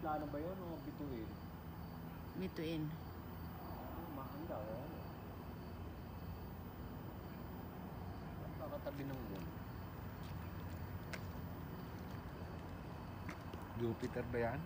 plano ba yun o bituin? Bituin. Ah, mahanda oh. o ano? Kakatabi ng moon. Jupiter ba yan?